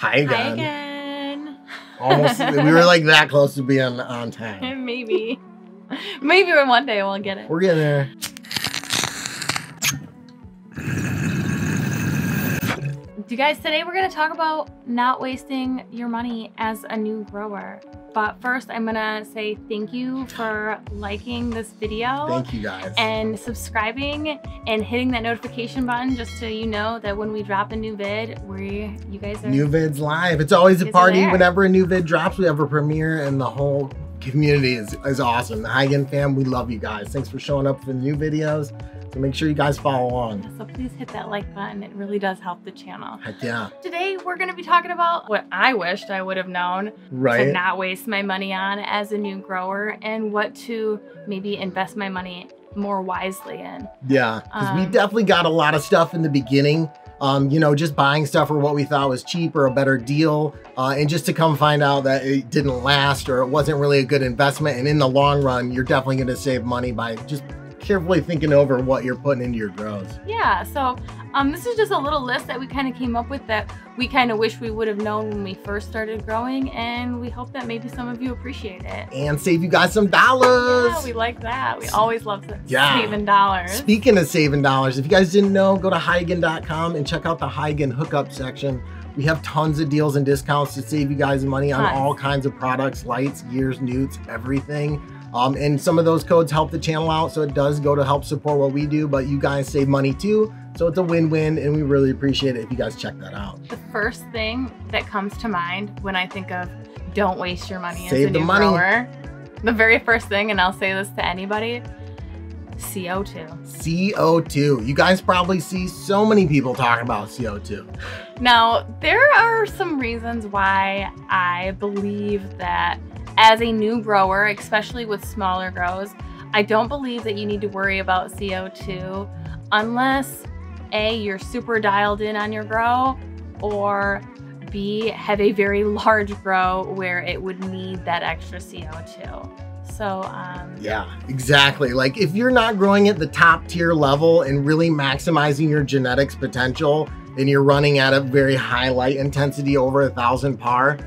Hi again. Hi again. Almost, we were like that close to being on time. Maybe. Maybe one day we'll get it. We're getting there. Do You guys, today we're going to talk about not wasting your money as a new grower. But first, I'm going to say thank you for liking this video. Thank you guys. and subscribing and hitting that notification button just so you know that when we drop a new vid, we you guys are New vids live. It's always a party whenever a new vid drops. We have a premiere, and the whole community is, is awesome. The Highigan fam, we love you guys. Thanks for showing up for the new videos. So make sure you guys follow along. so please hit that like button. It really does help the channel. Heck yeah. Today we're going to be talking about what I wished I would have known to not waste my money on as a new grower and what to maybe invest my money more wisely in. Yeah, because we Um, definitely got a lot of stuff in the beginning. Um, you know, just buying stuff for what we thought was cheap or a better deal, uh, and just to come find out that it didn't last or it wasn't really a good investment. And in the long run, you're definitely going to save money by just carefully thinking over what you're putting into your grows. Yeah, so um, this is just a little list that we kind of came up with that we kind of wish we would have known when we first started growing, and we hope that maybe some of you appreciate it. And save you guys some dollars. Yeah, we like that. We always love Yeah. saving dollars. Speaking of saving dollars, if you guys didn't know, go to Highigan.com and check out the Highigan hookup section. We have tons of deals and discounts to save you guys money on all kinds of products, lights, gears, nutes, everything. Um, and some of those codes help the channel out, so it does go to help support what we do, but you guys save money too. So it's a win-win, and we really appreciate it if you guys check that out. The first thing that comes to mind when I think of don't waste your money as Save a the new money. grower, the very first thing, and I'll say this to anybody, CO2. CO2. You guys probably see so many people talking about CO2. Now, there are some reasons why I believe that as a new grower, especially with smaller grows, I don't believe that you need to worry about CO2 unless A, you're super dialed in on your grow, or B, have a very large grow where it would need that extra CO2. So, um, Yeah, exactly. Like if you're not growing at the top tier level and really maximizing your genetics potential, and you're running at a very high light intensity over a thousand par,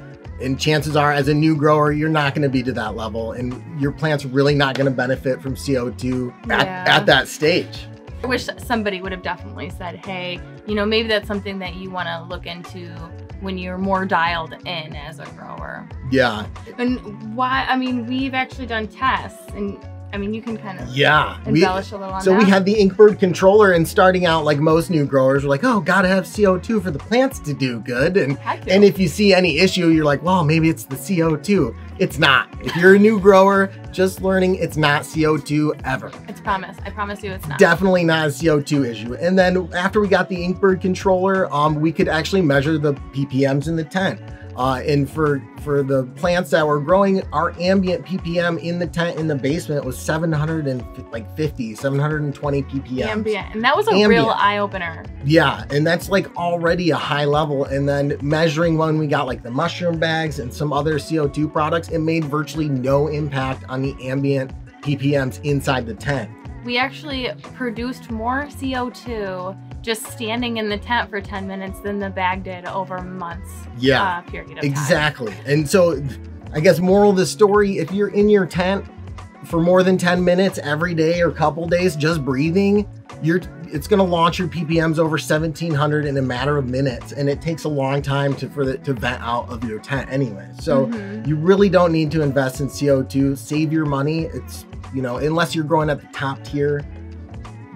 and chances are, as a new grower, you're not going to be to that level, and your plant's really not going to benefit from CO2 at, Yeah. at that stage. I wish somebody would have definitely said, hey, you know, maybe that's something that you want to look into when you're more dialed in as a grower. Yeah, And why, I mean, we've actually done tests, and I mean, you can kind of yeah. We, embellish a little on so that. we had the Inkbird controller, and starting out like most new growers, we're like, oh, gotta have CO2 for the plants to do good, and And if you see any issue, you're like, well, maybe it's the CO2. It's not. If you're a new grower, just learning, it's not CO2 ever. it's promise. I promise you it's not. Definitely not a CO2 issue. And then after we got the Inkbird controller, um, we could actually measure the ppms in the tent. Uh, and for for the plants that were growing, our ambient ppm in the tent in the basement was 750, 720 ppm. Ambient. And that was a Ambient. real eye opener. Yeah, and that's like already a high level. And then measuring when we got like the mushroom bags and some other CO2 products, it made virtually no impact on the ambient ppms inside the tent. We actually produced more CO2 just standing in the tent for 10 minutes than the bag did over months Yeah, uh, period of time. exactly. And so, I guess moral of the story: if you're in your tent for more than 10 minutes every day or couple days, just breathing, you're it's going to launch your ppms over 1700 in a matter of minutes, and it takes a long time to for it to vent out of your tent anyway. So. Mhm. You really don't need to invest in CO2. Save your money. It's, you know, unless you're growing at the top tier,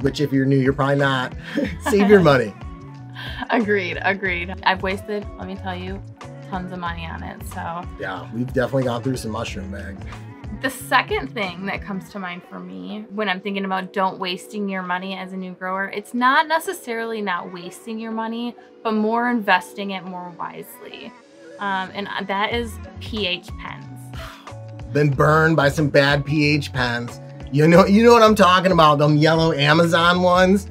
which if you're new, you're probably not. Save your money. Agreed, agreed. I've wasted, let me tell you, tons of money on it. So, Yeah, we've definitely gone through some mushroom bags. the second thing that comes to mind for me when I'm thinking about don't wasting your money as a new grower, it's not necessarily not wasting your money, but more investing it more wisely. Um, and that is pH pens. Been burned by some bad pH pens. You know, you know what I'm talking about? Them yellow Amazon ones.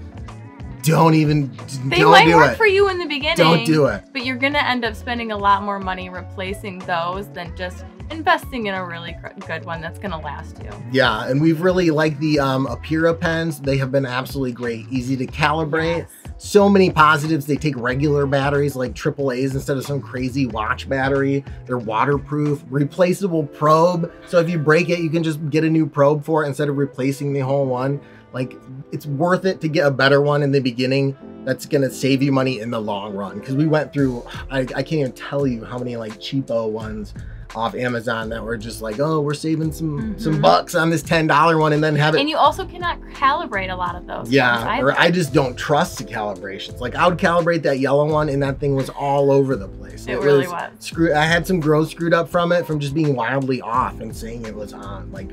Don't even. They don't might do work it. for you in the beginning. Don't do it. But you're gonna end up spending a lot more money replacing those than just investing in a really good one that's gonna last you. Yeah, and we've really liked the um, Apera pens. They have been absolutely great, easy to calibrate. Yes. so many positives. They take regular batteries like AAA's instead of some crazy watch battery. They're waterproof, replaceable probe. So if you break it, you can just get a new probe for it instead of replacing the whole one. Like it's worth it to get a better one in the beginning. That's gonna save you money in the long run. Cause we went through, I, I can't even tell you how many like cheapo ones off Amazon that were just like, oh, we're saving some Mhm. some bucks on this ten dollar one, and then have it. And you also cannot calibrate a lot of those. yeah, or. I just don't trust the calibrations. Like I would calibrate that yellow one, and that thing was all over the place. It really was. Screw. I had some grows screwed up from it from just being wildly off and saying it was on. Like,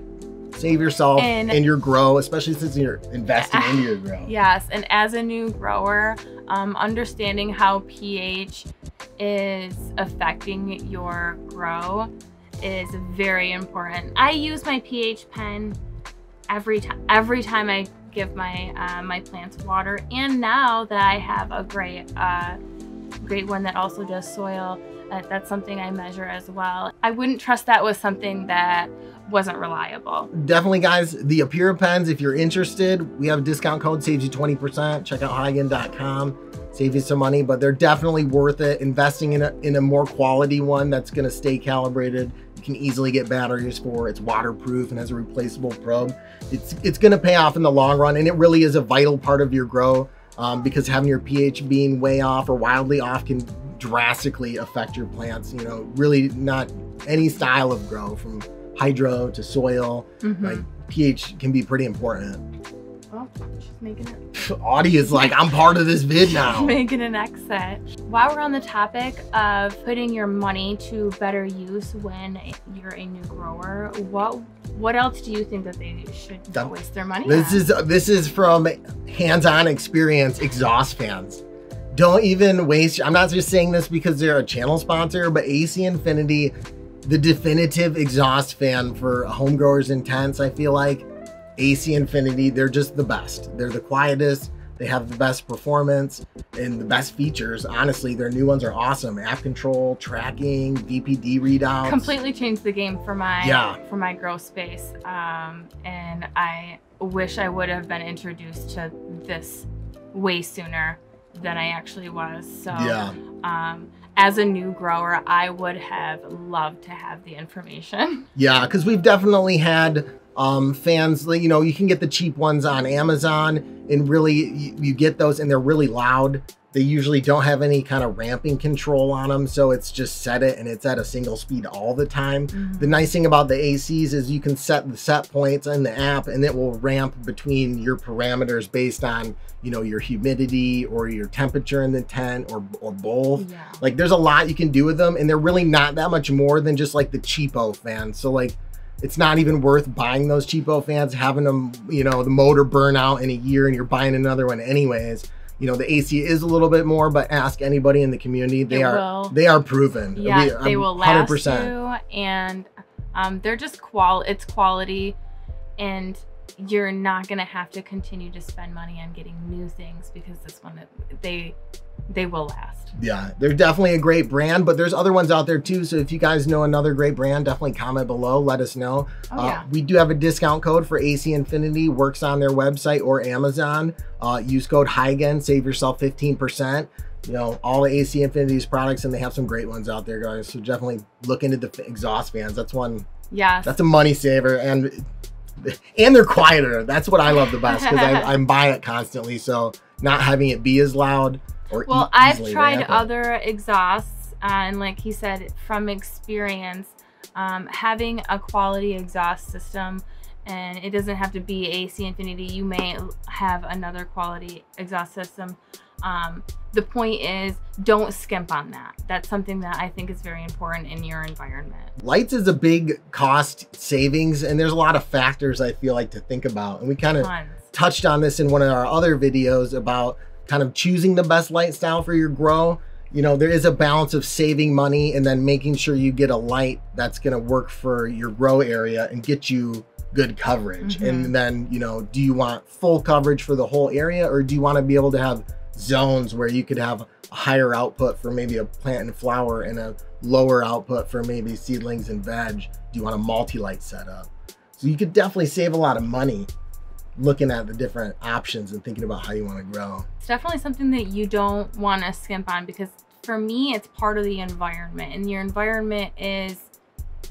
save yourself And- and, your grow, especially since you're investing into your grow. Yes, and as a new grower, um, understanding how pH is affecting your grow is very important. I use my pH pen every time. Every time I give my uh, my plants water, and now that I have a great uh, great one that also does soil, uh, that's something I measure as well. I wouldn't trust that with something that wasn't reliable. Definitely, guys, the Apera pens, if you're interested, we have a discount code, saves you 20%. Check out Highigan.com, save you some money, but they're definitely worth it. Investing in a, in a more quality one that's going to stay calibrated. You can easily get batteries for. It's waterproof and has a replaceable probe. It's, it's going to pay off in the long run, and it really is a vital part of your grow um, because having your pH being way off or wildly off can drastically affect your plants. You know, really not any style of grow from hydro to soil. Mhm. Like pH can be pretty important. Oh, she's making it. Audie is like, I'm part of this vid now. Making an exit. While we're on the topic of putting your money to better use when you're a new grower, what what else do you think that they should That- waste their money This on? is this is from hands-on experience exhaust fans. Don't even waste. I'm not just saying this because they're a channel sponsor, but AC Infinity, the definitive exhaust fan for home growers intents. I feel like AC Infinity, they're just the best. They're the quietest. They have the best performance and the best features. Honestly, their new ones are awesome. App control, tracking, VPD readouts. completely changed the game for my Yeah. for my grow space. Um, and I wish I would have been introduced to this way sooner than I actually was. So Yeah. um, as a new grower, I would have loved to have the information. Yeah, because we've definitely had um, fans. You know, you can get the cheap ones on Amazon, and really, you, you get those, and they're really loud. They usually don't have any kind of ramping control on them, so it's just set it, and it's at a single speed all the time. Mm-hmm. The nice thing about the ACs is you can set the set points in the app, and it will ramp between your parameters based on you know your humidity or your temperature in the tent or or both. Yeah. Like there's a lot you can do with them, and they're really not that much more than just like the cheapo fans. So like, it's not even worth buying those cheapo fans, having them, you know, the motor burn out in a year, and you're buying another one anyways. You know, the AC is a little bit more, but ask anybody in the community; they It are will. they are proven. Yeah, We- they will last you, and um, they're just qual. It's quality, and you're not gonna have to continue to spend money on getting new things because this one they they will last. Yeah, they're definitely a great brand, but there's other ones out there too. So if you guys know another great brand, definitely comment below. Let us know. Oh Uh, yeah. we do have a discount code for AC Infinity. Works on their website or Amazon. Uh, use code Highigan, save yourself 15%. You know, all the AC Infinity's products, and they have some great ones out there, guys. So definitely look into the exhaust fans. That's one, Yeah. that's a money saver. And and they're quieter. That's what I love the best because I'm buying it constantly. So not having it be as loud or Well, I've tried other exhausts, uh, and like he said, from experience, um, having a quality exhaust system, and it doesn't have to be AC Infinity. You may have another quality exhaust system. Um, the point is, don't skimp on that. That's something that I think is very important in your environment. Lights is a big cost savings, and there's a lot of factors I feel like to think about. And we kind of touched on this in one of our other videos about kind of choosing the best light style for your grow. You know, there is a balance of saving money and then making sure you get a light that's going to work for your grow area and get you good coverage. Mhm. And then, you know, do you want full coverage for the whole area or do you want to be able to have zones where you could have a higher output for maybe a plant and flower and a lower output for maybe seedlings and veg? Do you want a multi-light setup? So you could definitely save a lot of money looking at the different options and thinking about how you want to grow. It's definitely something that you don't want to skimp on because for me, it's part of the environment, and your environment is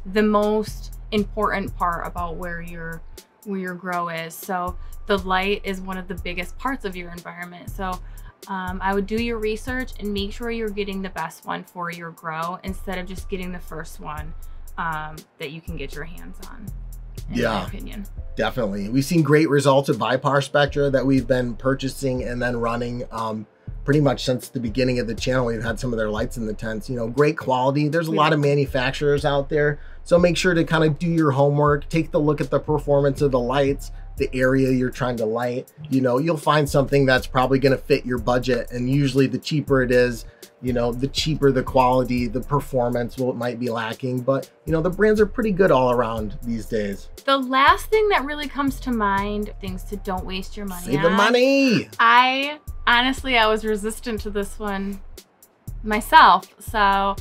the most important part about where your where your grow is. So the light is one of the biggest parts of your environment. So um, I would do your research and make sure you're getting the best one for your grow instead of just getting the first one um, that you can get your hands on. In Yeah. my opinion. Definitely. We've seen great results of Viparspectra that we've been purchasing and then running um, pretty much since the beginning of the channel. We've had some of their lights in the tents, you know, great quality. There's a lot of manufacturers out there. So make sure to kind of do your homework, take the look at the performance of the lights, the area you're trying to light. You know, you'll find something that's probably going to fit your budget. And usually the cheaper it is, you know, the cheaper the quality, the performance will might be lacking. But, you know, the brands are pretty good all around these days. The last thing that really comes to mind, things to don't waste your money. Save the money. I honestly, I was resistant to this one myself. So,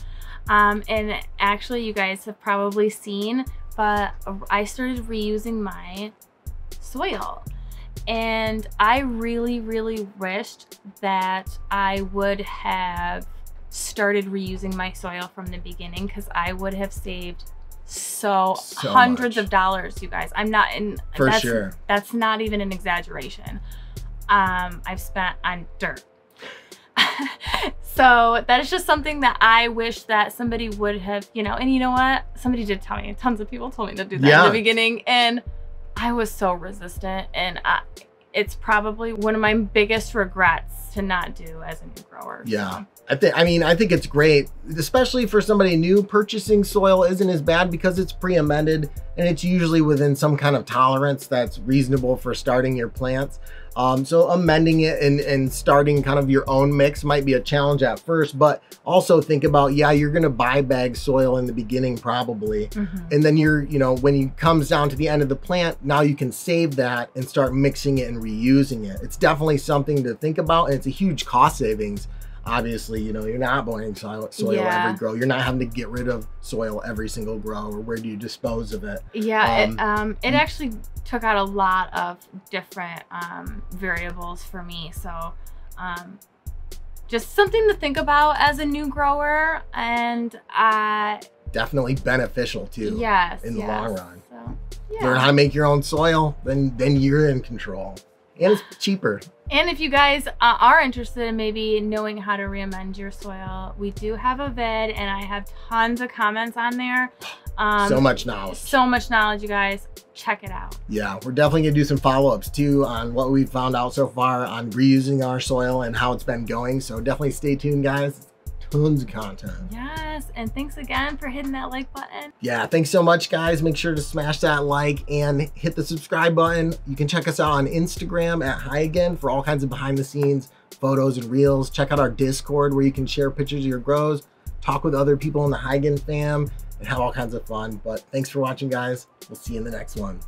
um, and actually, you guys have probably seen, but I started reusing my soil. And I really, really wished that I would have started reusing my soil from the beginning because I would have saved so, So hundreds much. of dollars, you guys. I'm not in For that's, sure. That's not even an exaggeration. Um, I've spent on dirt. so that is just something that I wish that somebody would have, you know, and you know what? Somebody did tell me, tons of people told me to do that Yeah. in the beginning. And I was so resistant. And I, it's probably one of my biggest regrets to not do as a new grower. Yeah. I think I mean I think it's great, especially for somebody new. Purchasing soil isn't as bad because it's pre-amended and it's usually within some kind of tolerance that's reasonable for starting your plants. Um, so amending it and, and starting kind of your own mix might be a challenge at first, but also think about yeah, you're gonna buy bag soil in the beginning probably. mhm. And then you're, you know, when it comes down to the end of the plant, now you can save that and start mixing it and reusing it. It's definitely something to think about, and it's a huge cost savings. Obviously, you know, you're not buying soil, soil Yeah. every grow. You're not having to get rid of soil every single grow, or where do you dispose of it? Yeah, Um, it um it actually took out a lot of different um variables for me. So um just something to think about as a new grower and uh Definitely beneficial too. yes in the yes. long run. So Learn how to make your own soil, then then you're in control, and it's cheaper. And if you guys uh, are interested in maybe knowing how to reamend your soil, we do have a vid and I have tons of comments on there. Um so much knowledge. so much knowledge, you guys. Check it out. Yeah, we're definitely gonna do some follow-ups too on what we've found out so far on reusing our soil and how it's been going. So definitely stay tuned, guys. Tons of content. Yes, and thanks again for hitting that like button. Yeah, thanks so much, guys. Make sure to smash that like and hit the subscribe button. You can check us out on Instagram at Highigan for all kinds of behind the scenes photos and reels. Check out our Discord where you can share pictures of your grows, talk with other people in the Highigan fam, and have all kinds of fun. But thanks for watching, guys. We'll see you in the next one.